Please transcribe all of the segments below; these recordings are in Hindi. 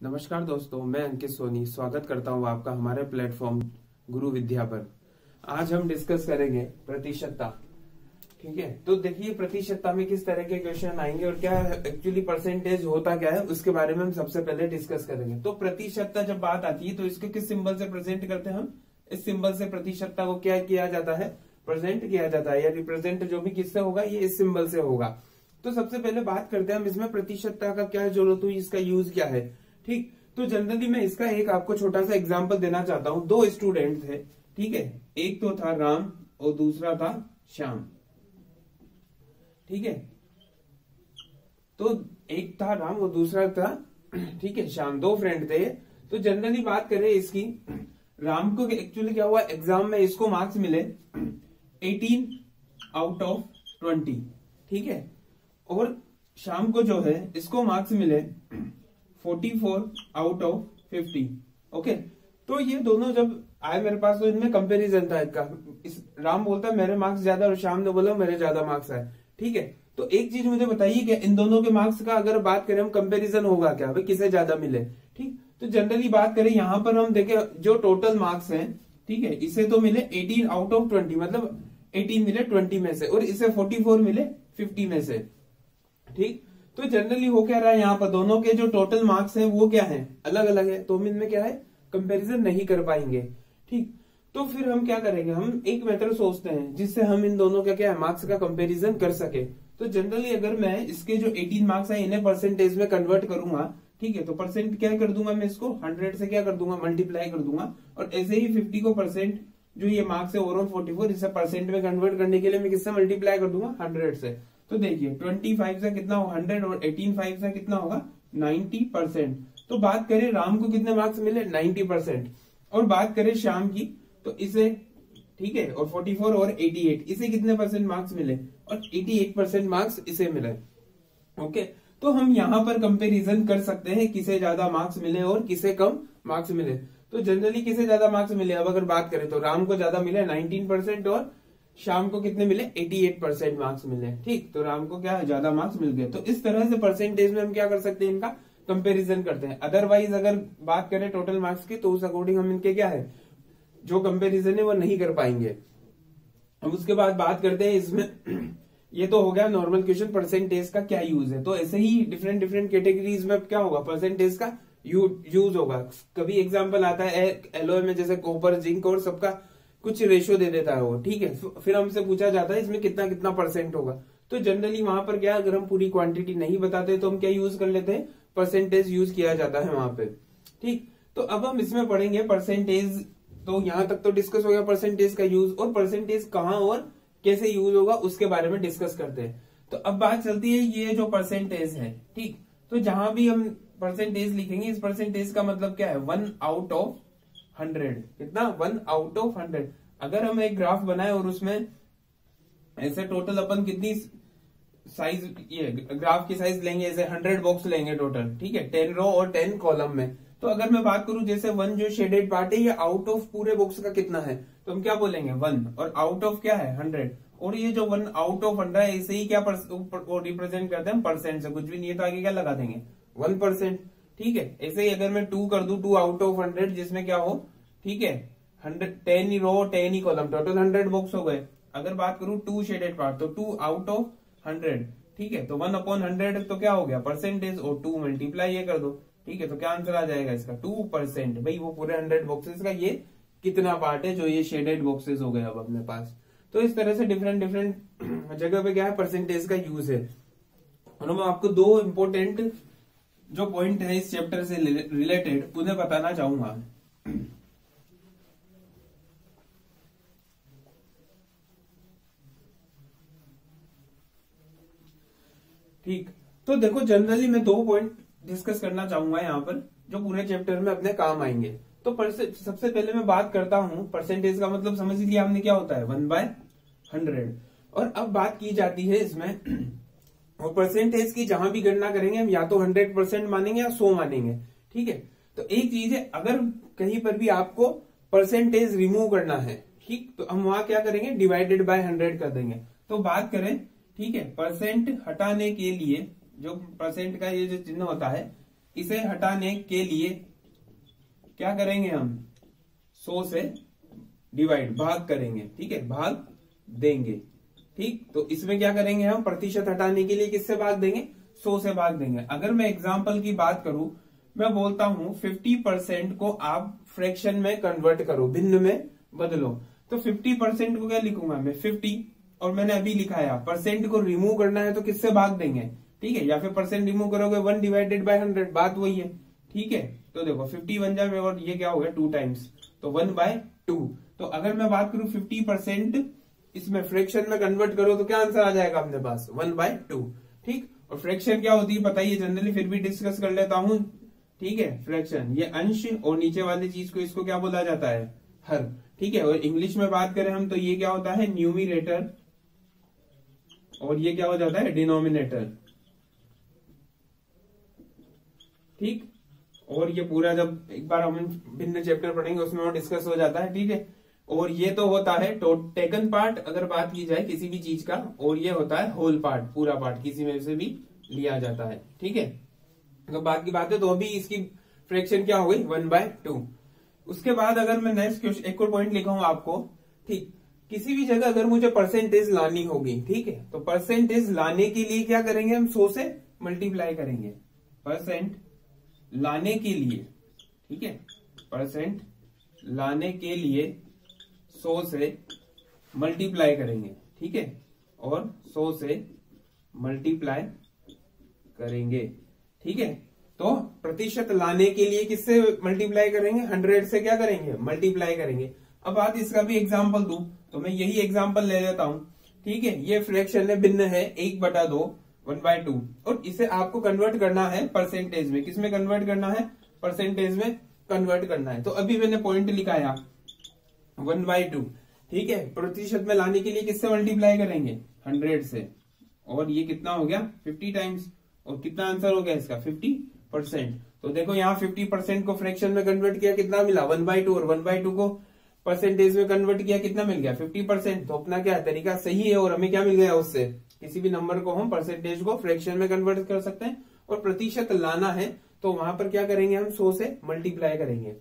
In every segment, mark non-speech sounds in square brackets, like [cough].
नमस्कार दोस्तों, मैं अंकित सोनी स्वागत करता हूँ आपका हमारे प्लेटफॉर्म गुरु विद्या पर। आज हम डिस्कस करेंगे प्रतिशतता, ठीक है? तो देखिए, प्रतिशतता में किस तरह के क्वेश्चन आएँगे और क्या एक्चुअली परसेंटेज होता क्या है, उसके बारे में हम सबसे पहले डिस्कस करेंगे। तो प्रतिशतता जब बात आती है तो इसको किस सिंबल से प्रेजेंट करते हैं हम? इस सिंबल से प्रतिशतता को क्या किया जाता है? प्रेजेंट किया जाता है, या रिप्रेजेंट जो भी किससे होगा, ये इस सिंबल से होगा। तो सबसे पहले बात करते हैं हम इसमें प्रतिशतता का क्या ज़रूरत हुई, इसका यूज़ क्या है? ठीक? तो जनरली मैं इसका एक आपको छोटा सा एग्ज़ाम्पल देना चाहता हूँ। दो स्टूडेंट थे, ठीक है? एक तो था राम और दूसरा था श्याम। ठीक है? तो एक था राम और दूसरा था, ठीक है, श्याम। दो फ्रेंड थे तो जनरली बात करें इसकी, राम को एक्चुअली क्या हुआ? एग्ज़ाम में इसको मार्क्स मिले 18 आउट ऑफ़ 20 ठीक है? और शाम को जो है, इसको मार्क्स मिले 44 आउट ऑफ़ 50 ओके? तो ये दोनों जब आए मेरे पास तो इनमें कंपैरिजन था इसका इस राम बोलता है, मेरे मार्क्स ज़्यादा और शाम ने बोला, मेरे ज़्यादा मार्क्स आए। ठीक है? तो एक चीज़ मुझे बताइए कि इन दोनों के मार्क्स का अगर बात करें, हम कंपैरिजन होगा क्या? भाई, किसे ज़्यादा मिले? ठीक? तो जनरली बात करें, यहाँ पर हम देखें, जो टोटल मार्क्स हैं, ठीक है, इसे तो मिले 18 आउट ऑफ़ 20 मतलब 18 मिले 20 में से, और इसे 44 मिले 50 में से। ठीक? तो जनरली हो क्या रहा है यहाँ पर? दोनों के जो टोटल मार्क्स हैं, वो क्या है? अलग अलग है। तो हम इनमें क्या है? कंपैरिजन नहीं कर पाएँगे। ठीक? तो फिर हम क्या करेंगे? हम एक मेथड सोचते हैं, जिससे हम इन दोनों का क्या है? मार्क्स का कंपैरिजन कर सके। तो जनरली अगर मैं इसके जो 18 मार्क्स है, इन्हें परसेंटेज में कन्वर्ट करूँगा, ठीक है? तो परसेंट क्या कर दूँगा मैं इसको? 100 से क्या कर दूँगा? मल्टीप्लाई कर दूँगा। और ऐसे ही 50 को परसेंट जो ये मार्क्स है ओवरऑल 44 इसे परसेंट में कन्वर्ट करने के लिए मैं किससे मल्टीप्लाई कर दूँगा? 100 से। तो देखिए 25 से कितना 100 और 18 फाइव से कितना होगा? 90 परसेंट तो बात करें राम को कितने मार्क्स मिले? 90 परसेंट और बात करें श्याम की तो इसे, ठीक है, और 44 और 88 इसे कितने परसेंट मार्क्स मिले? और 88 परसेंट मार्क्स इसे मिले। ओके तो हम यहाँ पर कंपैरिजन कर सकते हैं किसे ज़्यादा मार्क्स मिले और किसे कम मार्क्स मिले। तो जनरली किसे ज़्यादा मार्क्स मिले? अब अगर बात करें तो राम को ज़्यादा मिले 19 परसेंट और शाम को कितने मिले? 88 परसेंट मार्क्स मिले। ठीक तो राम को क्या है? ज़्यादा मार्क्स मिल गए। तो इस तरह से परसेंटेज में हम क्या कर सकते हैं इनका? कंपेरिजन करते हैं। अदरवाइज़ अगर बात करें टोटल मार्क्स की तो उस अकॉर्डिंग हम इनके क्या है? जो कंपेरिजन है, वो नहीं कर पाएँगे। हम उसके बाद बात करते हैं इसमें। [clears throat] ये तो हो गया नॉर्मल क्वेश्चन परसेंटेज का क्या यूज़ है? तो ऐसे ही डिफरेंट डिफरेंट कैटेगरीज में क्या होगा? परसेंटेज का यूज़ होगा। कभी एग्ज़ाम्पल आता है एलोए में जैसे कॉपर जिंक और सबका कुछ रेशियो दे देता है वो, ठीक है? फिर हमसे पूछा जाता है, इसमें कितना कितना परसेंट होगा? तो जनरली वहाँ पर क्या अगर हम पूरी क्वांटिटी नहीं बताते तो हम क्या यूज़ कर लेते हैं? परसेंटेज यूज़ किया जाता है वहाँ पे, ठीक? तो अब हम इसमें पढ़ेंगे परसेंटेज तो यहाँ तक तो डिस्कस हो गया परसेंटेज का यूज़ और परसेंटेज कहाँ और कैसे यूज़ होगा, उसके बारे में डिस्कस करते हैं। तो अब बात चलती है ये जो परसेंटेज है, ठीक? तो जहाँ भी हम परसेंटेज लिखेंगे, इस परसेंटेज का मतलब क्या है? One out of hundred. कितना? One out of hundred. अगर हम एक ग्राफ बनाए और उसमें ऐसे टोटल अपन कितनी साइज़ ये ग्राफ की साइज़ लेंगे, ऐसे हंड्रेड बॉक्स लेंगे टोटल ठीक है? टेन रो और टेन कॉलम में। तो अगर मैं बात करूँ जैसे वन जो शेडेड पार्ट है, ये आउट ऑफ़ पूरे बॉक्स का कितना है? तो हम क्या बोलेंगे? वन। और आउट ऑफ़ क्या है? हंड्रेड। और ये जो वन आउट ऑफ़ हंड्रेड है इसे ही क्या रिप्रेजेंट करते हैं? परसेंट से कुछ भी नहीं है तो आगे क्या लगा देंगे? One percent. ठीक है? ऐसे ही अगर मैं टू कर दू टू आउट ऑफ़ हंड्रेड जिसमें क्या हो? ठीक है? हंड्रेड टेन ही रो टेन ही कॉलम टोटल हंड्रेड बॉक्स हो गए। अगर बात करूँ टू शेडेड पार्ट तो टू आउट ऑफ़ हंड्रेड ठीक है? तो वन अपॉन हंड्रेड तो क्या हो गया? परसेंटेज और टू मल्टीप्लाई ये कर दो। ठीक है? तो क्या आंसर आ जाएगा इसका? टू परसेंट भाई, वो पूरे हंड्रेड बॉक्सेस का ये कितना पार्ट है जो ये शेडेड बॉक्सेस हो गए अब अपने पास? तो इस तरह से डिफरेंट डिफरेंट [clears throat] जगह पे क्या है? परसेंटेज का यूज़ है। और मैं आपको दो इंपॉर्टेंट जो पॉइंट है इस चैप्टर से रिलेटेड उन्हें बताना चाहूँगा। ठीक। तो देखो जनरली मैं दो पॉइंट डिस्कस करना चाहूँगा यहाँ पर, जो पूरे चैप्टर में अपने काम आएँगे। तो सबसे पहले मैं बात करता हूँ परसेंटेज का मतलब समझ लिया हमने क्या होता है? वन बाय हंड्रेड और अब बात की जाती है इसमें और परसेंटेज की जहाँ भी गणना करेंगे, हम या तो हंड्रेड परसेंट मानेंगे या सो मानेंगे, ठीक है? तो एक चीज़ है, अगर कहीं पर भी आपको परसेंटेज रिमूव करना है, ठीक? तो हम वहाँ क्या करेंगे? डिवाइडेड बाय हंड्रेड कर देंगे। तो बात करें, ठीक है? परसेंट हटाने के लिए, जो परसेंट का ये जो चिन्ह होता है, इसे हटाने के लिए क्या करेंगे हम? सो से डिवाइड भाग करेंगे, ठीक है? भाग देंगे। ठीक? तो इसमें क्या करेंगे हम? प्रतिशत हटाने के लिए किससे भाग देंगे? सौ से भाग देंगे। अगर मैं एग्ज़ाम्पल की बात करूँ, मैं बोलता हूँ फिफ्टी परसेंट को आप फ्रैक्शन में कन्वर्ट करो, भिन्न में बदलो। तो फिफ्टी परसेंट को क्या लिखूँगा मैं? फिफ्टी और मैंने अभी लिखाया परसेंट को रिमूव करना है तो किससे भाग देंगे? ठीक है? या फिर परसेंट रिमूव करोगे वन डिवाइडेड बाय हंड्रेड बात वही है। ठीक है? तो देखो फिफ्टी बन जाए और ये क्या हो गया? टू टाइम्स तो वन बाय टू तो अगर मैं बात करूँ फिफ्टी परसेंट इसमें फ्रैक्शन में कन्वर्ट करो तो क्या आंसर आ जाएगा अपने पास? वन बाय टू ठीक? और फ्रैक्शन क्या होती है बताइए जनरली फिर भी डिस्कस कर लेता हूँ। ठीक है? फ्रैक्शन ये अंश और नीचे वाली चीज़ को इसको क्या बोला जाता है? हर ठीक है? और इंग्लिश में बात करें हम तो ये क्या होता है? न्यूमिनेटर और ये क्या हो जाता है? डिनोमिनेटर ठीक? और ये पूरा जब एक बार हम भिन्न चैप्टर पढ़ेंगे, उसमें और डिस्कस हो जाता है। ठीक है? और ये तो होता है टेकन पार्ट अगर बात की जाए किसी भी चीज़ का, और ये होता है होल पार्ट पूरा पार्ट किसी में से भी लिया जाता है, ठीक है? अगर बात की बात है तो अभी इसकी फ्रैक्शन क्या हो गई? वन बाय टू उसके बाद अगर मैं नेक्स्ट क्वेश्चन एक और पॉइंट लिखा हूँ आपको, ठीक? किसी भी जगह अगर मुझे परसेंटेज लानी होगी, ठीक है? तो परसेंटेज लाने के लिए क्या करेंगे हम? सो से मल्टीप्लाई करेंगे। परसेंट लाने के लिए, ठीक है? परसेंट लाने के लिए सौ से मल्टीप्लाई करेंगे, ठीक है? और सौ से मल्टीप्लाई करेंगे, ठीक है? तो प्रतिशत लाने के लिए किससे मल्टीप्लाई करेंगे? हंड्रेड से क्या करेंगे? मल्टीप्लाई करेंगे। अब बात इसका भी एग्ज़ाम्पल दू तो मैं यही एग्ज़ाम्पल ले लेता हूँ, ठीक है? ये फ्रैक्शन है भिन्न है, एक बटा दो वन बाय टू और इसे आपको कन्वर्ट करना है परसेंटेज में। किसमें कन्वर्ट करना है? परसेंटेज में कन्वर्ट करना है। तो अभी मैंने पॉइंट लिखाया वन बाई टू, ठीक है? प्रतिशत में लाने के लिए किससे मल्टीप्लाई करेंगे? हंड्रेड से। और ये कितना हो गया? फिफ्टी टाइम्स और कितना आंसर हो गया इसका? फिफ्टी परसेंट तो देखो यहाँ फिफ्टी परसेंट को फ्रैक्शन में कन्वर्ट किया, कितना मिला? One by two. और वन बाई टू को परसेंटेज में कन्वर्ट किया, कितना मिल गया? फिफ्टी परसेंट तो अपना क्या तरीका सही है और हमें क्या मिल गया उससे? किसी भी नंबर को हम परसेंटेज को फ्रैक्शन में कन्वर्ट कर सकते हैं। और प्रतिशत लाना है तो वहाँ पर क्या करेंगे हम? सौ से मल्टीप्लाई करेंगे।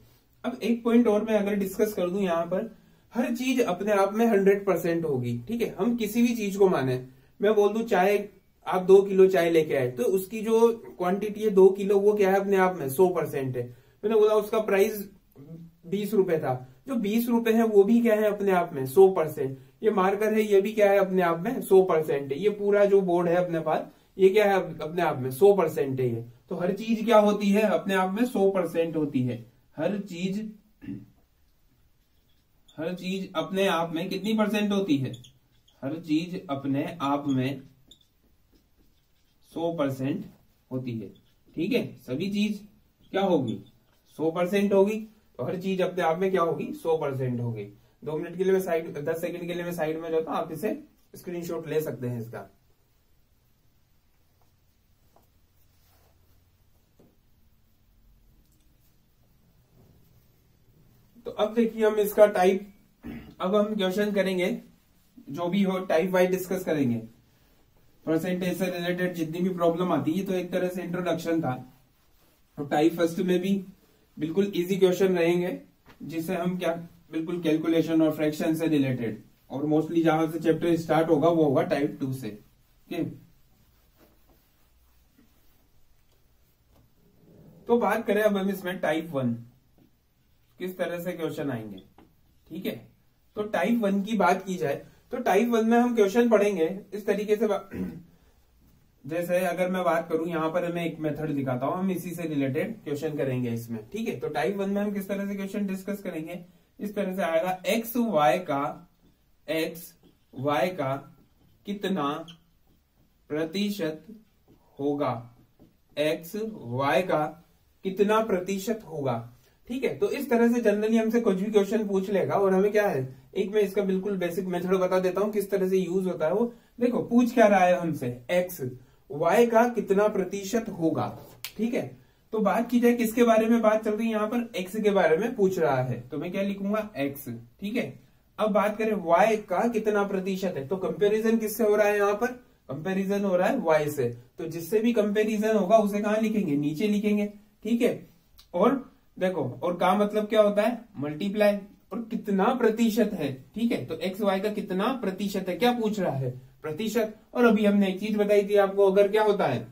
अब एक पॉइंट और मैं अगर डिस्कस कर दू यहाँ पर, हर चीज़ अपने आप में हंड्रेड परसेंट होगी, ठीक है? हम किसी भी चीज़ को माने, मैं बोल दू चाय, आप दो किलो चाय लेके आए तो उसकी जो क्वांटिटी है दो किलो, वो क्या है अपने आप में? सौ परसेंट है। मैंने बोला उसका प्राइस बीस रुपए था। जो बीस रुपए है, वो भी क्या है अपने आप में? सौ परसेंट ये मार्कर है, ये भी क्या है अपने आप में? सौ परसेंट है। ये पूरा जो बोर्ड है अपने पास, ये क्या है अपने आप में? सौ परसेंट है ये। तो हर चीज़ क्या होती है? अपने आप में सौ परसेंट होती है। हर चीज़ हर चीज़ अपने आप में कितनी परसेंट होती है? हर चीज़ अपने आप में सौ परसेंट होती है। ठीक है? सभी चीज़ क्या होगी? सौ परसेंट होगी तो हर चीज़ अपने आप में क्या होगी? सौ परसेंट होगी। दो मिनट के लिए मैं साइड दस सेकंड के लिए मैं साइड में जाता हूँ, आप इसे स्क्रीनशॉट ले सकते हैं इसका। अब देखिए हम इसका टाइप अब हम क्वेश्चन करेंगे, जो भी हो टाइप वाइज डिस्कस करेंगे। परसेंटेज से रिलेटेड जितनी भी प्रॉब्लम आती है तो एक तरह से इंट्रोडक्शन था। तो टाइप फ़र्स्ट में भी बिल्कुल इजी क्वेश्चन रहेंगे, जिससे हम क्या, बिल्कुल कैलकुलेशन और फ्रैक्शन से रिलेटेड और मोस्टली जहाँ से चैप्टर स्टार्ट होगा, वो होगा टाइप टू से। ठीक तो बात करें अब हम इसमें टाइप वन किस तरह से क्वेश्चन आएँगे? ठीक है? तो टाइप वन की बात की जाए तो टाइप वन में हम क्वेश्चन पढ़ेंगे। इस तरीके से [clears throat] जैसे अगर मैं बात करूँ, यहाँ पर मैं एक मेथड दिखाता हूँ, हम इसी से रिलेटेड क्वेश्चन करेंगे इसमें। ठीक है? तो टाइप वन में हम किस तरह से क्वेश्चन डिस्कस करेंगे? इस तरह से आएगा एक्स वाई का एक्स वाई का कितना प्रतिशत होगा? एक्स वाई का कितना प्रतिशत होगा? ठीक है तो इस तरह से जनरली हमसे कुछ भी क्वेश्चन पूछ लेगा और हमें क्या है? एक मैं इसका बिल्कुल बेसिक मेथड बता देता हूँ, किस तरह से यूज़ होता है वो। देखो, पूछ क्या रहा है हमसे? एक्स वाई का कितना प्रतिशत होगा? ठीक है तो बात की जाए किसके बारे में बात चल रही है यहाँ पर? एक्स के बारे में पूछ रहा है। तो मैं क्या लिखूँगा? एक्स ठीक है, अब बात करें वाई का कितना प्रतिशत है। तो कंपेरिजन किससे हो रहा है यहाँ पर? कंपेरिजन हो रहा है वाई से। तो जिससे भी कंपेरिजन होगा, उसे कहा लिखेंगे? नीचे लिखेंगे। ठीक है, और देखो, और का मतलब क्या होता है? मल्टीप्लाई और कितना प्रतिशत है? ठीक है तो एक्स वाई का कितना प्रतिशत है? क्या पूछ रहा है? प्रतिशत। और अभी हमने एक चीज़ बताई थी आपको, अगर क्या होता है?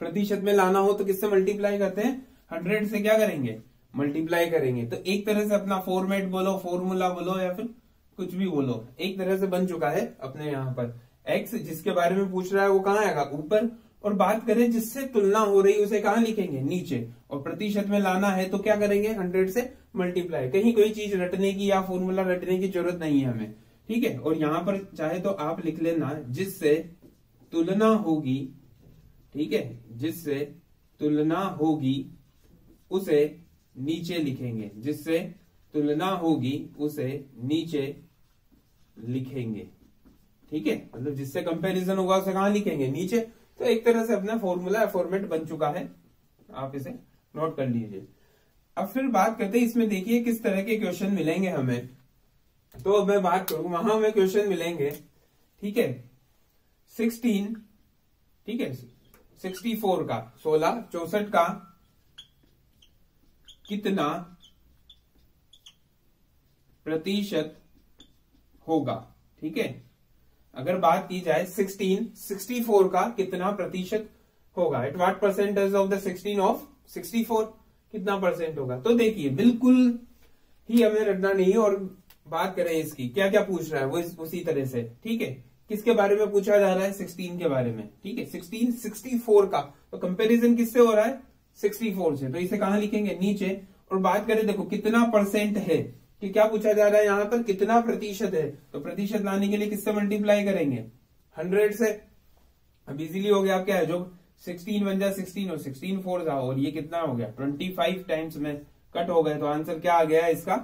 प्रतिशत में लाना हो तो किससे मल्टीप्लाई करते हैं? हंड्रेड से क्या करेंगे? मल्टीप्लाई करेंगे। तो एक तरह से अपना फॉर्मेट बोलो फॉर्मूला बोलो, या फिर कुछ भी बोलो। एक तरह से बन चुका है अपने यहाँ पर। एक्स जिसके बारे में पूछ रहा है, वो कहाँ आएगा? ऊपर। और बात करें जिससे तुलना हो रही, उसे कहा लिखेंगे? नीचे। और प्रतिशत में लाना है तो क्या करेंगे? हंड्रेड से मल्टीप्लाई कहीं कोई चीज़ रटने की या फॉर्मूला रटने की ज़रूरत नहीं है हमें। ठीक है? और यहाँ पर चाहे तो आप लिख लेना, जिससे तुलना होगी, ठीक है? जिससे तुलना होगी, उसे नीचे लिखेंगे। जिससे तुलना होगी, उसे नीचे लिखेंगे। ठीक है? मतलब जिससे कंपैरिजन होगा, उसे कहाँ लिखेंगे? नीचे। तो एक तरह से अपना फॉर्मूला फॉर्मेट बन चुका है। आप इसे नोट कर लीजिए। अब फिर बात करते हैं, इसमें देखिए किस तरह के क्वेश्चन मिलेंगे हमें। तो मैं बात करूँ, वहाँ हमें क्वेश्चन मिलेंगे। ठीक है? सिक्सटीन ठीक है? सिक्सटी फोर का, सोलह, चौसठ का कितना प्रतिशत होगा? ठीक है? अगर बात की जाए 16 64 का कितना प्रतिशत होगा? At what percentage of the 16 of 64 कितना परसेंट होगा? तो देखिए बिल्कुल ही हमें रखना नहीं और बात करें इसकी। क्या क्या पूछ रहा है? वो इस, उसी तरह से। ठीक है? किसके बारे में पूछा जा रहा है? 16 के बारे में। ठीक है? 16 64 का। तो कंपैरिजन किससे हो रहा है? 64 से। तो इसे कहा लिखेंगे? नीचे। और बात करें देखो कितना परसेंट है? कि क्या पूछा जा रहा है, यहाँ पर कितना प्रतिशत है? तो प्रतिशत लाने के लिए किससे मल्टीप्लाई करेंगे? हंड्रेड से। अब इजीली हो गया आप क्या है? जो सिक्सटीन वन जाए सिक्सटीन और सिक्सटीन फोर था और ये कितना हो गया? ट्वेंटी फाइव टाइम्स में कट हो गए तो आंसर क्या आ गया इसका?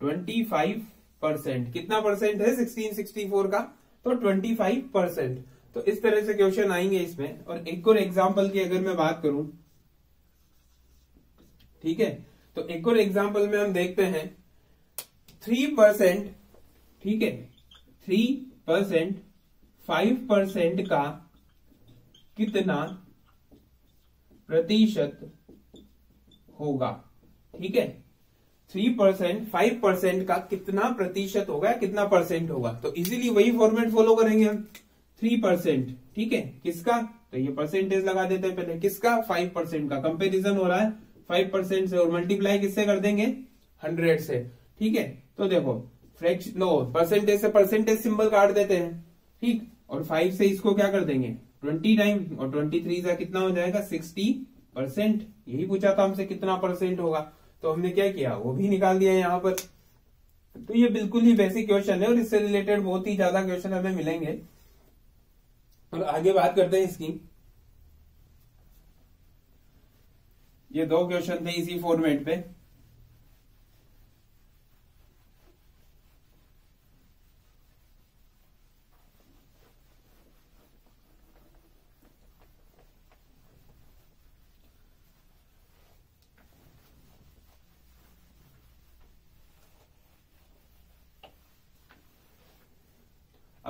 ट्वेंटी फाइव परसेंट कितना परसेंट है सिक्सटीन सिक्सटी फोर का? तो ट्वेंटी फाइव परसेंट तो इस तरह से क्वेश्चन आएँगे इसमें, और एक और एग्ज़ाम्पल की अगर मैं बात करूँ, ठीक है? तो एक और एग्ज़ाम्पल में हम देखते हैं थ्री परसेंट ठीक है? थ्री परसेंट फाइव परसेंट का कितना प्रतिशत होगा? ठीक है? थ्री परसेंट फाइव परसेंट का कितना प्रतिशत होगा, कितना परसेंट होगा? तो इजीली वही फॉर्मेट फॉलो करेंगे हम। थ्री परसेंट ठीक है? किसका? तो ये परसेंटेज लगा देते हैं पहले। किसका? फाइव परसेंट का। कंपेरिजन हो रहा है। फाइव परसेंट से और मल्टीप्लाई किससे कर देंगे? हंड्रेड से। ठीक है? तो देखो फ्रैक्शन लो परसेंटेज से परसेंटेज सिंबल काट देते हैं। ठीक? और फाइव से इसको क्या कर देंगे? ट्वेंटी टाइम और ट्वेंटी थ्री से कितना हो जाएगा? सिक्सटी परसेंट यही पूछा था हमसे कितना परसेंट होगा। तो हमने क्या किया? वो भी निकाल दिया यहाँ पर। तो ये बिल्कुल ही बेसिक क्वेश्चन है और इससे रिलेटेड बहुत ही ज़्यादा क्वेश्चन हमें मिलेंगे। और आगे बात करते हैं इसकी। ये दो क्वेश्चन थे इसी फॉर्मेट पे।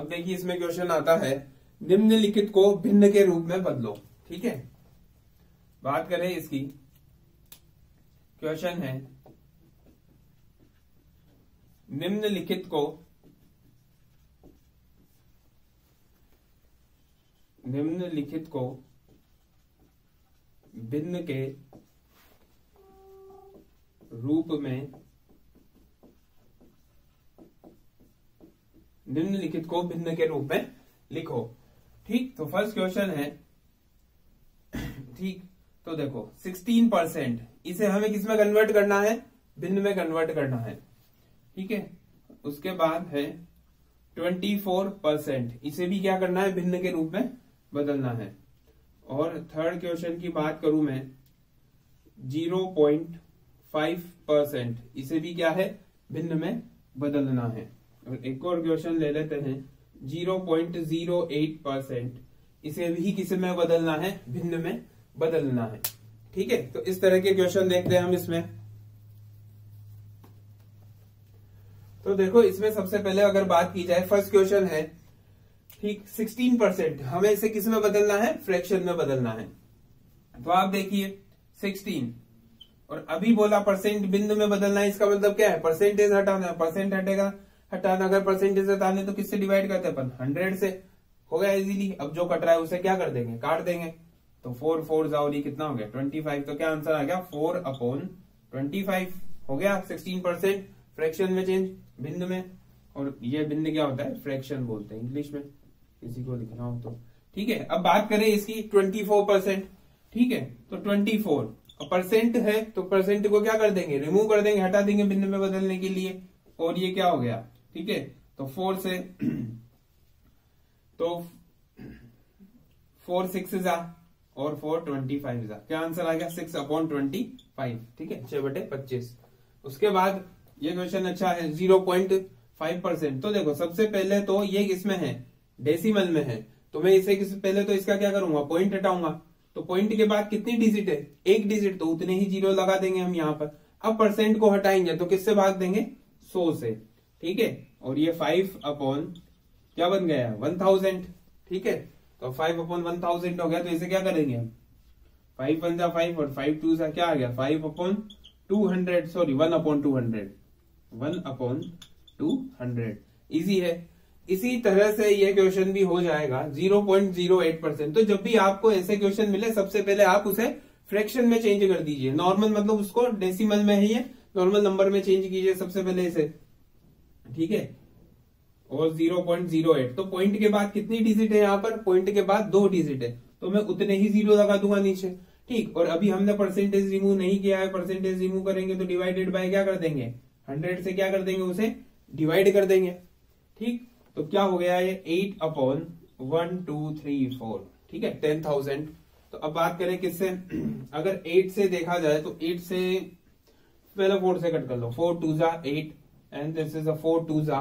अब देखिए इसमें क्वेश्चन आता है, निम्नलिखित को भिन्न के रूप में बदलो, ठीक है? बात करें इसकी। क्वेश्चन है, निम्नलिखित को निम्नलिखित को भिन्न के रूप में निम्नलिखित को भिन्न के रूप में लिखो। ठीक? तो फ़र्स्ट क्वेश्चन है। [clears throat] ठीक? तो देखो 16 परसेंट इसे हमें किसमें कन्वर्ट करना है? भिन्न में कन्वर्ट करना है। ठीक है? उसके बाद है 24 परसेंट इसे भी क्या करना है? भिन्न के रूप में बदलना है। और थर्ड क्वेश्चन की बात करूँ मैं 0.5 परसेंट इसे भी क्या है? भिन्न में बदलना है। और एक और क्वेश्चन ले लेते हैं। Zero point zero eight percent. इसे भी किसे में बदलना है? भिन्न में बदलना है। ठीक है? तो इस तरह के क्वेश्चन देखते हैं हम इसमें। तो देखो, इसमें सबसे पहले अगर बात की जाए फ़र्स्ट क्वेश्चन है, ठीक 16 परसेंट हमें इसे किसमें बदलना है? फ्रैक्शन में बदलना है। तो आप देखिए 16 और अभी बोला परसेंट बिंदु में बदलना है, इसका मतलब क्या है? परसेंटेज हटाना है। परसेंट हटेगा हटाना, अगर परसेंटेज हटाने तो किससे डिवाइड करते अपन? हंड्रेड से। हो गया इजीली अब जो कट रहा है उसे क्या कर देंगे? काट देंगे। तो फोर फोर जाओ, ये कितना हो गया? ट्वेंटी फाइव तो क्या आंसर आ गया? फोर अपॉन ट्वेंटी फाइव हो गया सिक्सटीन परसेंट फ्रैक्शन में चेंज बिंदु में। और ये बिंदु क्या होता है? फ्रैक्शन बोलते हैं इंग्लिश में। किसी को लिखना हो तो। ठीक है, अब बात करें इसकी ट्वेंटी फोर परसेंट ठीक है तो ट्वेंटी फोर परसेंट है तो परसेंट को क्या कर देंगे? रिमूव कर देंगे, हटा देंगे बिंदु में बदलने के लिए। और ये क्या हो गया? ठीक है? तो फोर से तो फोर सिक्स जा और फोर ट्वेंटी फाइव जा। क्या आंसर आ गया? सिक्स अपॉन ट्वेंटी फाइव ठीक है? छह बटे पच्चीस। उसके बाद ये क्वेश्चन अच्छा है ज़ीरो पॉइंट फाइव परसेंट तो देखो, सबसे पहले तो ये किसमें है डेसिमल में है। तो मैं इसे किस, पहले तो इसका क्या करूँगा? पॉइंट हटाऊँगा। तो पॉइंट के बाद कितनी डिजिट है? एक डिजिट तो उतने ही ज़ीरो लगा देंगे हम यहाँ पर। अब परसेंट को हटाएँगे तो किससे भाग देंगे? सो से। ठीक है? और ये फाइव अपॉन क्या बन गया? वन थाउज़ेंड ठीक है? तो फाइव अपॉन वन थाउज़ेंड हो गया तो इसे क्या करेंगे हम? फाइव वन जा फाइव और फाइव टू सा क्या आ गया? Five upon two hundred sorry one upon two hundred one upon two hundred easy है? इसी तरह से ये क्वेश्चन भी हो जाएगा 0.08 परसेंट तो जब भी आपको ऐसे क्वेश्चन मिले, सबसे पहले आप उसे फ्रैक्शन में चेंज कर दीजिए। नॉर्मल मतलब उसको डेसिमल में ही है। नॉर्मल नंबर में चेंज कीजिए सबसे पहले इसे। ठीक है? और 0.08 तो पॉइंट के बाद कितनी डिजिट है यहाँ पर? पॉइंट के बाद दो डिजिट है। तो मैं उतने ही ज़ीरो लगा दूँगा नीचे। ठीक, और अभी हमने परसेंटेज रिमूव नहीं किया है। परसेंटेज रिमूव करेंगे तो डिवाइडेड बाय क्या कर देंगे? हंड्रेड से क्या कर देंगे उसे? डिवाइड कर देंगे। ठीक तो क्या हो गया ये? Eight upon one two three four ठीक है? टेन थाउज़ेंड तो अब बात करें किससे? [clears throat] अगर एट से देखा जाए तो एट से, पहले फोर से कट कर लो। फोर टू जा eight and this is a four two जा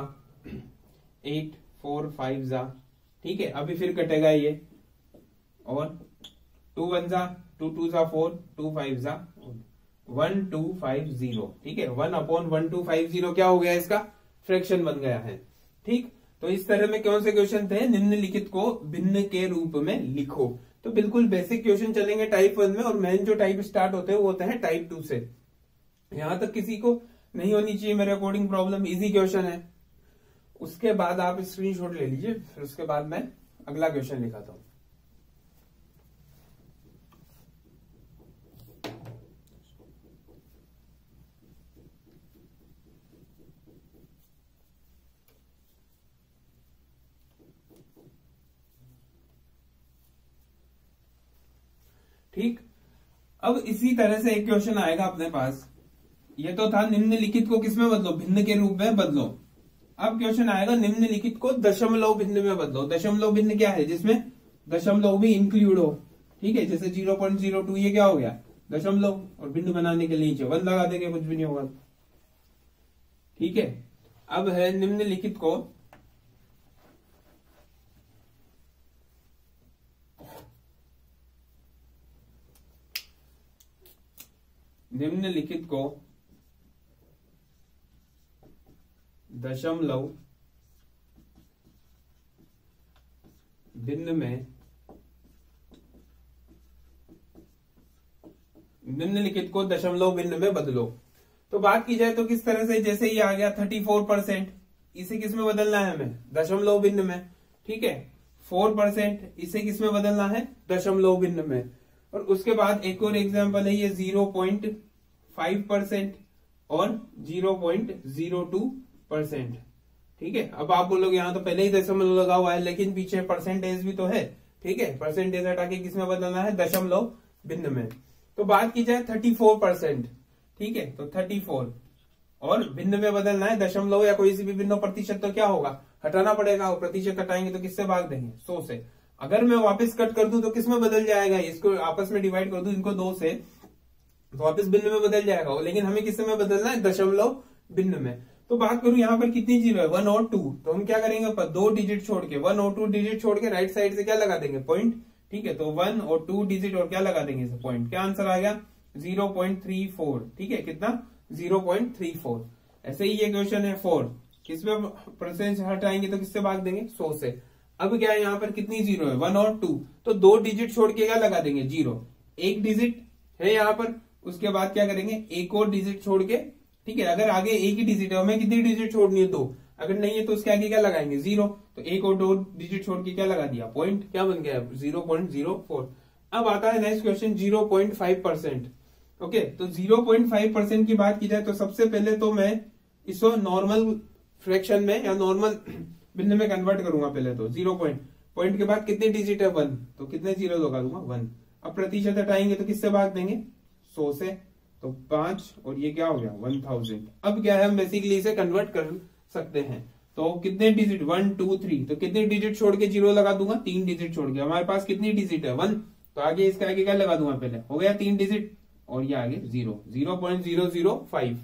एट फोर फाइव जा ठीक है? अभी फिर कटेगा ये। और टू वन जा टू टू जा फोर टू फाइव जा वन टू फाइव ज़ीरो ठीक है? One upon one two five zero क्या हो गया इसका? फ्रैक्शन बन गया है। ठीक? तो इस तरह में कौन से क्वेश्चन थे? निम्नलिखित को भिन्न के रूप में लिखो। तो बिल्कुल बेसिक क्वेश्चन चलेंगे टाइप वन में, और मेन जो टाइप स्टार्ट होते हैं, वो होते हैं टाइप टू से। यहाँ तक किसी को नहीं होनी चाहिए, मेरे अकॉर्डिंग प्रॉब्लम इजी क्वेश्चन है। उसके बाद आप स्क्रीनशॉट ले लीजिए, फिर उसके बाद मैं अगला क्वेश्चन लिखाता हूँ। ठीक? अब इसी तरह से एक क्वेश्चन आएगा अपने पास। ये तो था निम्नलिखित को किसमें बदलो? भिन्न के रूप में बदलो। अब क्वेश्चन आएगा, निम्नलिखित को दशमलव भिन्न में बदलो। दशमलव भिन्न क्या है? जिसमें दशमलव भी इंक्लूड हो। ठीक है? जैसे ज़ीरो पॉइंट ज़ीरो टू ये क्या हो गया? दशमलव, और भिन्न बनाने के लिए वन लगा देंगे, कुछ भी नहीं होगा। ठीक है? अब है निम्नलिखित को निम्नलिखित को दशमलव भिन्न में, निम्नलिखित को दशमलव भिन्न में बदलो। तो बात की जाए तो किस तरह से, जैसे ये आ गया थर्टी फोर परसेंट, इसे किसमें बदलना है हमें? दशमलव भिन्न में, ठीक है? फोर परसेंट, इसे किसमें बदलना है? दशमलव भिन्न में। और उसके बाद एक और एग्ज़ाम्पल है, ये ज़ीरो पॉइंट फाइव परसेंट और zero point zero two percent. ठीक है? अब आप बोलोगे, यहाँ तो पहले ही दशमलव लगा हुआ है, लेकिन पीछे परसेंटेज भी तो है। ठीक है? परसेंटेज हटा के किसमें बदलना है? दशमलव भिन्न में। तो बात की जाए थर्टी फोर परसेंट ठीक है? तो थर्टी फोर और भिन्न में बदलना है, दशमलव या कोई सी भी भिन्न प्रतिशत तो क्या होगा? हटाना पड़ेगा, और प्रतिशत हटाएँगे तो किससे भाग देंगे? सौ से। अगर मैं वापस कट कर दूँ तो किसमें बदल जाएगा? इसको आपस में डिवाइड कर दूँ, इनको दो से तो वापस भिन्न में बदल जाएगा। लेकिन हमें किसमें बदलना है? दशमलव भिन्न में। तो बात करूँ यहाँ पर कितनी ज़ीरो है? वन और टू तो हम क्या करेंगे पर दो डिजिट छोड़ के वन और टू डिजिट छोड़ के राइट साइड से क्या लगा देंगे? पॉइंट ठीक है तो वन और टू डिजिट और क्या लगा देंगे पॉइंट क्या आंसर आ गया? ज़ीरो पॉइंट थ्री फोर ठीक है, कितना? ज़ीरो पॉइंट थ्री फोर ऐसे ही ये क्वेश्चन है फोर किसमें परसेंट हटाएँगे तो किससे भाग देंगे? सौ से। अब क्या है यहाँ पर कितनी ज़ीरो है? वन और टू तो दो डिजिट छोड़ के क्या लगा देंगे? ज़ीरो। एक डिजिट है यहाँ पर, उसके बाद क्या करेंगे? एक और डिजिट छोड़ के ठीक है, अगर आगे एक ही डिजिट है, हमें कितनी डिजिट छोड़नी है? दो। अगर नहीं है तो उसके आगे क्या लगाएँगे? ज़ीरो तो एक और दो डिजिट छोड़ के क्या लगा दिया? पॉइंट क्या बन गया? ज़ीरो पॉइंट ज़ीरो फोर अब आता है next question zero point five percent okay तो ज़ीरो पॉइंट फाइव परसेंट की बात की जाए तो सबसे पहले तो मैं इसको नॉर्मल फ्रैक्शन में या नॉर्मल भिन्न [clears throat] में कन्वर्ट करूँगा पहले तो। ज़ीरो पॉइंट पॉइंट के बाद कितने डिजिट है? वन तो कितने ज़ीरो लगा दूँगा? वन अब प्रतिशत हटाएँगे तो किससे भाग देंगे? सौ से। तो पाँच और ये क्या हो गया? वन थाउज़ेंड अब क्या है, हम बेसिकली इसे कन्वर्ट कर सकते हैं। तो कितने डिजिट वन टू थ्री तो कितने डिजिट छोड़ के ज़ीरो लगा दूँगा? तीन डिजिट छोड़ के। हमारे पास कितनी डिजिट है? वन तो आगे इसके आगे क्या लगा दूँगा पहले? हो गया तीन डिजिट और ये आगे zero zero point zero zero five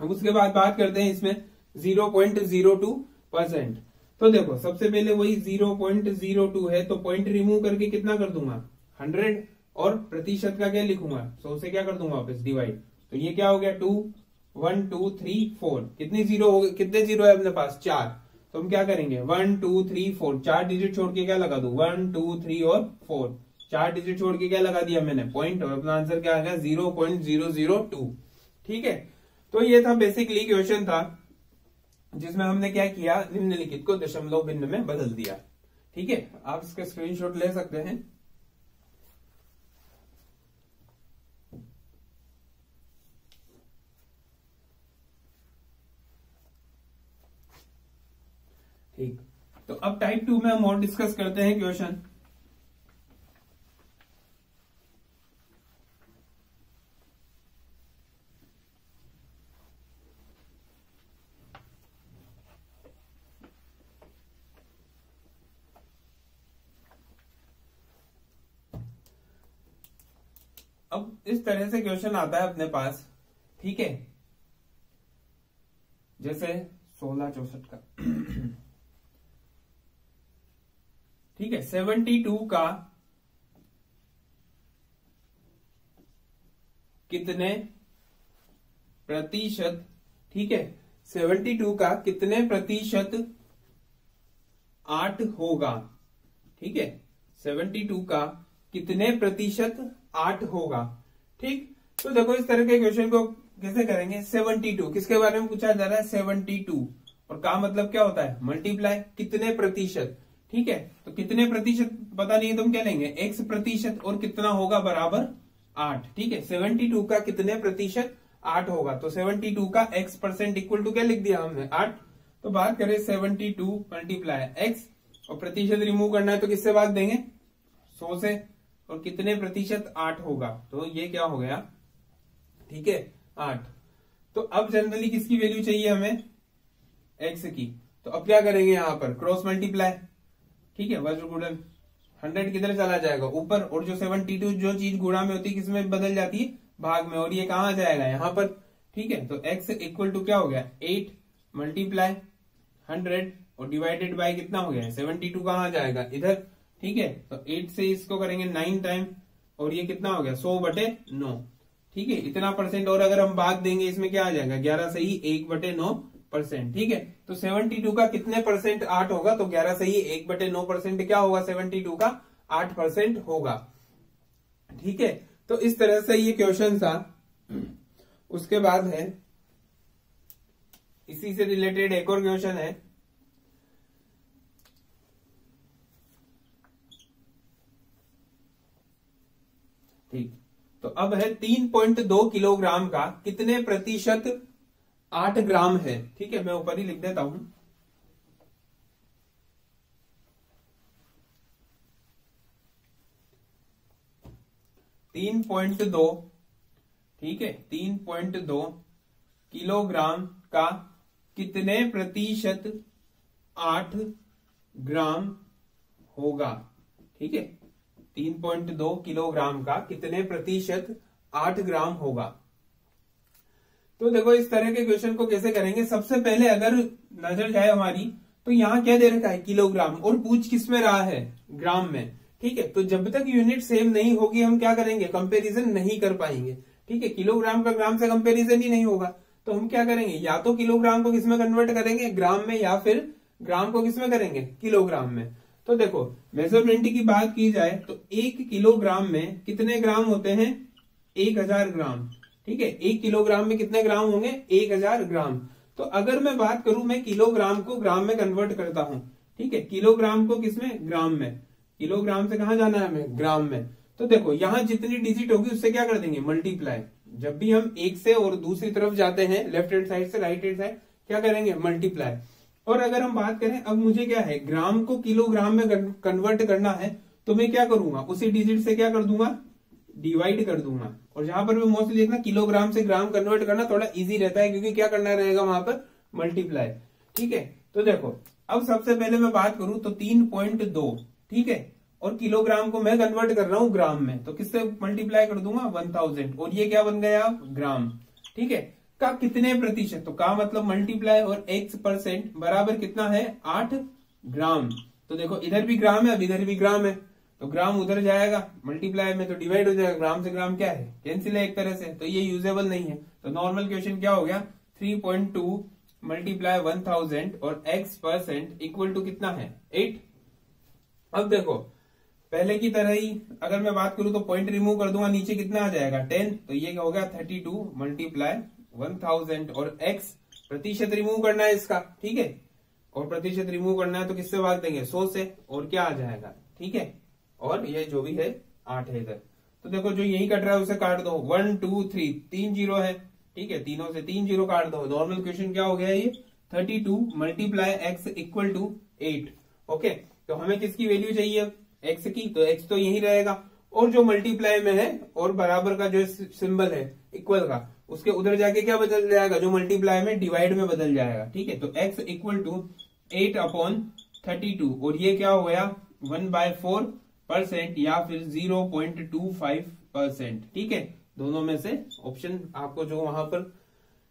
अब उसके बाद बात करते हैं इसमें zero point zero two percent तो देखो, सबसे पहले वही ज़ीरो पॉइंट ज़ीरो टू है तो पॉइंट रिमूव करके कितना कर दूँगा? हंड्रेड और प्रतिशत का क्या लिखूँगा? सौ से क्या कर दूँगा वापस? डिवाइड तो ये क्या हो गया? Two one two three four कितनी ज़ीरो हो गए? कितने ज़ीरो है अपने पास? चार। तो हम क्या करेंगे? वन टू थ्री फोर चार डिजिट छोड़ के क्या लगा दू? वन टू थ्री और फोर चार डिजिट छोड़ के क्या लगा दिया मैंने? पॉइंट और अपना आंसर क्या आ गया? Zero point zero zero two ठीक है? तो ये था बेसिकली क्वेश्चन था, जिसमें हमने क्या किया? निम्नलिखित को दशमलव भिन्न में बदल दिया। ठीक है? आप इसका स्क्रीनशॉट ले सकते हैं। ठीक तो अब टाइप टू में हम और डिस्कस करते हैं क्वेश्चन अब इस तरह से क्वेश्चन आता है अपने पास, ठीक है? जैसे सोलह चौसठ का। ठीक है सेवेंटी टू का कितने प्रतिशत, ठीक है सेवेंटी टू का कितने प्रतिशत आठ होगा, ठीक है सेवेंटी टू का कितने प्रतिशत आठ होगा, ठीक तो देखो इस तरह के क्वेश्चन को कैसे करेंगे सेवेंटी टू किसके बारे में पूछा जा रहा है सेवेंटी टू और का मतलब क्या होता है मल्टीप्लाई कितने प्रतिशत ठीक है? तो कितने प्रतिशत पता नहीं तो हम क्या लेंगे? एक्स प्रतिशत और कितना होगा बराबर आठ, ठीक है? सेवेंटी टू का कितने प्रतिशत? आठ होगा। तो सेवेंटी टू का एक्स परसेंट इक्वल टू क्या लिख दिया हमने? आठ। तो बात करें सेवेंटी टू मल्टीप्लाई एक्स और प्रतिशत रिमूव करना है तो किससे बात देंगे? सौ से। और कितने प्रतिशत? आठ होगा। तो ये क्या हो गया? ठीक है? आठ। तो अब जनरली किसकी वैल्यू चाहिए हमें? एक्स की। तो अब क्या करेंगे यहाँ पर? क्रॉस मल्टीप्लाई ठीक है, वज्र गुणन। हंड्रेड किधर चला जाएगा? ऊपर। और जो सेवनटी टू जो चीज़ गुणा में होती है किसमें बदल जाती? है भाग में। और ये कहा जाएगा? यहाँ पर। ठीक है तो एक्स इक्वल टू क्या हो गया? एट मल्टीप्लाई हंड्रेड और डिवाइडेड बाय कितना हो गया? सेवेंटी टू कहा जाएगा? इधर। ठीक है तो एट से इसको करेंगे नाइन टाइम और ये कितना हो गया? सो बटे नौ। ठीक है, इतना परसेंट और अगर हम भाग देंगे, इसमें क्या आ जाएगा? ग्यारह से ही एक बटे नौ परसेंट, ठीक है? तो सेवेंटी टू का कितने परसेंट आठ होगा? तो ग्यारह से ही, एक बटे नौ परसेंट क्या होगा? सेवेंटी टू का आठ परसेंट होगा। ठीक है? तो इस तरह से ये क्वेश्चन था। उसके बाद है, इसी से रिलेटेड एक और क्वेश्चन है। ठीक तो अब है तीन पॉइंट दो किलोग्राम का कितने प्रतिशत आठ ग्राम है, ठीक है, मैं ऊपर ही लिख देता हूँ। तीन पॉइंट दो, ठीक है, तीन पॉइंट दो किलोग्राम का कितने प्रतिशत आठ ग्राम होगा, ठीक है? तीन पॉइंट दो किलोग्राम का कितने प्रतिशत आठ ग्राम होगा? तो देखो, इस तरह के क्वेश्चन को कैसे करेंगे? सबसे पहले अगर नज़र जाए हमारी तो यहाँ क्या दे रखा है? किलोग्राम। और पूछ किसमें रहा है? ग्राम में। ठीक है? तो जब तक यूनिट सेम नहीं होगी, हम क्या करेंगे? कंपेरिजन नहीं कर पाएँगे। ठीक है? किलोग्राम का ग्राम से कंपैरिजन ही नहीं होगा। तो हम क्या करेंगे? या तो किलोग्राम को किसमें कन्वर्ट करेंगे? ग्राम में, या फिर ग्राम को किसमें करेंगे? किलोग्राम में। तो देखो मेज़रमेंट की बात की जाए तो एक किलोग्राम में कितने ग्राम होते हैं? एक हज़ार ग्राम। ठीक है, एक किलोग्राम में कितने ग्राम होंगे? एक हज़ार ग्राम। तो अगर मैं बात करूँ, मैं किलोग्राम को ग्राम में कन्वर्ट करता हूँ, ठीक है? किलोग्राम को किसमें? ग्राम में। किलोग्राम से कहा जाना है हमें? ग्राम में। तो देखो, यहाँ जितनी डिजिट होगी, उससे क्या कर देंगे? मल्टीप्लाई जब भी हम एक से और दूसरी तरफ़ जाते हैं लेफ़्ट हैंड साइड से राइट हैंड साइड क्या करेंगे? मल्टीप्लाई और अगर हम बात करें, अब मुझे क्या है? ग्राम को किलोग्राम में कन्वर्ट करना है तो मैं क्या करूँगा? उसी डिजिट से क्या कर दूँगा? डिवाइड कर दूँगा। और जहाँ पर मैं मोस्टली देखना, किलोग्राम से ग्राम कन्वर्ट करना थोड़ा इजी रहता है, क्योंकि क्या करना रहेगा वहाँ पर? मल्टीप्लाई ठीक है? तो देखो, अब सबसे पहले मैं बात करूँ तो तीन पॉइंट दो, ठीक है? और किलोग्राम को मैं कन्वर्ट कर रहा हूँ ग्राम में तो किससे मल्टीप्लाई कर दूँगा? वन थाउज़ेंड और ये क्या बन गया? ग्राम. ठीक है? का कितने प्रतिशत? तो का मतलब मल्टीप्लाई और एक्स परसेंट बराबर कितना है? आठ ग्राम. तो देखो, इधर भी ग्राम है, अब इधर भी ग्राम है। तो ग्राम उधर जाएगा मल्टीप्लाई में तो डिवाइड हो जाएगा, ग्राम से ग्राम क्या है? कैंसिल है एक तरह से तो ये यूजेबल नहीं है। तो नॉर्मल क्वेश्चन क्या हो गया? Three point two multiply one thousand और एक्स परसेंट इक्वल टू कितना है? एट अब देखो, पहले की तरह ही अगर मैं बात करूँ तो पॉइंट रिमूव कर दूँगा, नीचे कितना आ जाएगा? टेन तो ये क्या हो गया? Thirty two multiply one thousand और एक्स प्रतिशत रिमूव करना है इसका, ठीक है? और प्रतिशत रिमूव करना है तो किससे भाग देंगे? सौ से, और क्या आ जाएगा? ठीक है? और ये जो भी है, आठ है इधर। तो देखो, जो यही कट रहा है, उसे काट दो। वन टू थ्री तीन ज़ीरो है। ठीक है, तीनों से तीन ज़ीरो काट दो। नॉर्मल क्वेश्चन क्या हो गया ये? Thirty two multiply X equal to eight okay तो हमें किसकी वैल्यू चाहिए एक्स की। तो एक्स तो यही रहेगा। और जो मल्टीप्लाई में है, और बराबर का जो सिंबल है इक्वल का, उसके उधर जाके क्या बदल जाएगा? जो मल्टीप्लाई में डिवाइड में बदल जाएगा। ठीक है तो X equal to eight upon thirty two और ये क्या हो गया? वन बाय फोर परसेंट या फिर zero point two five percent ठीक है? दोनों में से ऑप्शन आपको जो वहाँ पर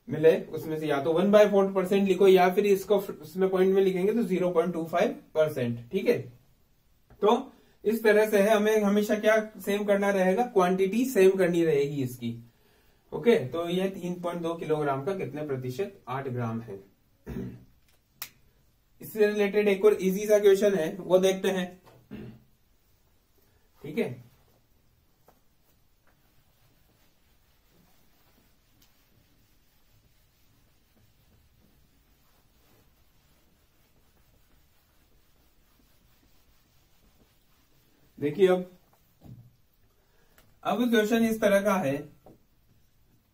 मिले, उसमें से या तो वन बाय फोर परसेंट लिखो या फिर इसको उसमें पॉइंट में लिखेंगे तो zero point two five percent ठीक है? तो इस तरह से है, हमें हमेशा क्या सेम करना रहेगा? क्वांटिटी सेम करनी रहेगी इसकी, ओके? तो ये तीन पॉइंट दो किलोग्राम का कितने प्रतिशत? आठ ग्राम है। [clears throat] इससे रिलेटेड एक और इजी सा क्वेश्चन है, वो देखते हैं। ठीक है? देखिए अब अब क्वेश्चन इस तरह का है।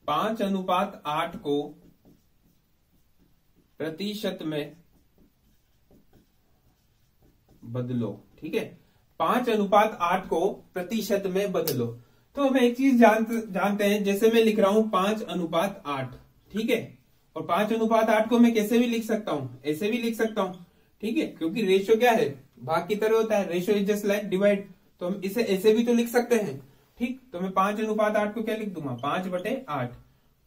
पाँच अनुपात आठ को प्रतिशत में बदलो, ठीक है? पाँच अनुपात आठ को प्रतिशत में बदलो। तो हम एक चीज़ जान, जानते हैं जैसे मैं लिख रहा हूँ पाँच अनुपात आठ ठीक है? और पाँच अनुपात आठ को मैं कैसे भी लिख सकता हूँ ऐसे भी लिख सकता हूँ ठीक है? क्योंकि रेशियो क्या है? भाग की तरह होता है। Ratio is just like divide तो हम इसे ऐसे भी तो लिख सकते हैं ठीक? तो मैं पाँच अनुपात आठ को क्या लिख दूँगा? पाँच बटे आठ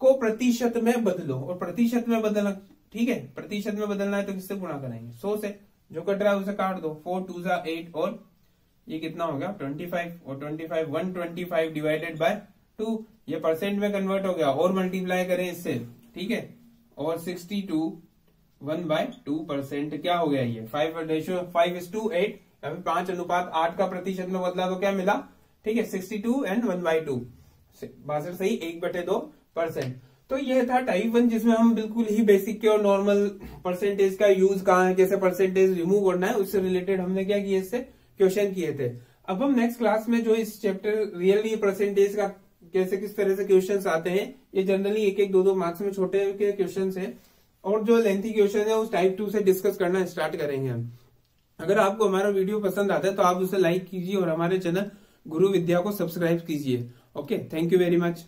को प्रतिशत में बदलो। और प्रतिशत में बदलना ठीक है? प्रतिशत में बदलना है तो किससे गुणा करेंगे? सौ से। जो कट रहा है उसे काट दो। फोर टू जा एट और ये कितना हो गया 25 और 25 125 डिवाइडेड बाय टू ये परसेंट में कन्वर्ट हो गया। और मल्टीप्लाई करें इससे, ठीक है? और 62 वन बाय टू परसेंट क्या हो गया ये? Five ratio five is to eight पाँच अनुपात आठ का प्रतिशत में बदला तो क्या मिला? ठीक है sixty two and one by two बासठ सही एक बटे दो परसेंट तो यह था टाइप वन जिसमें हम बिल्कुल ही बेसिक के और नॉर्मल परसेंटेज का यूज़ कहा है, कैसे परसेंटेज रिमूव करना है, उससे रिलेटेड हमने क्या किया इससे? क्वेश्चन किए थे। अब हम नेक्स्ट क्लास में जो इस चैप्टर रियली परसेंटेज का, कैसे किस तरह से क्वेश्चंस आते हैं, ये जनरली एक एक दो दो मार्क्स में छोटे के क्वेश्चन है। और जो लेंथी क्वेश्चन है, उस टाइप टू से डिस्कस करना स्टार्ट करेंगे हम। अगर आपको हमारा वीडियो पसंद आता है तो आप उसे लाइक कीजिए और हमारे चैनल गुरु विद्या को सब्सक्राइब कीजिए। Okay thank you very much